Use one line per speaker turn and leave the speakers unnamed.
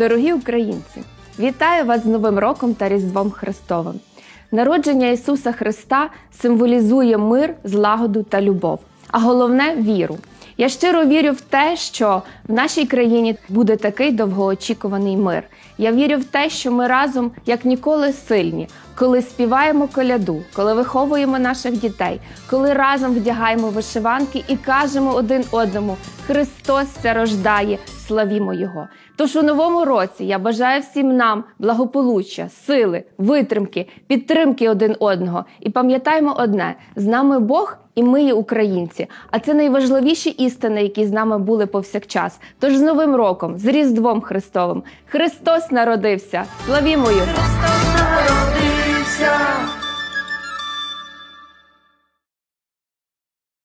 Дорогі українці, вітаю вас з Новим роком та Різдвом Христовим. Народження Ісуса Христа символізує мир, злагоду та любов, а головне віру. Я щиро вірю в те, що в нашій країні буде такий довгоочікуваний мир. Я вірю в те, що ми разом як ніколи сильні, коли співаємо коляду, коли виховуємо наших дітей, коли разом вдягаємо вишиванки і кажемо один одному: Христос ся рождає, славімо Його. Тож у новому році я бажаю всім нам благополуччя, сили, витримки, підтримки один одного. І пам'ятаємо одне: з нами Бог. І ми є українці, а це найважливіші істини, які з нами були повсякчас. Тож з Новим роком, з Різдвом Христовим, Христос народився! Славімо Його!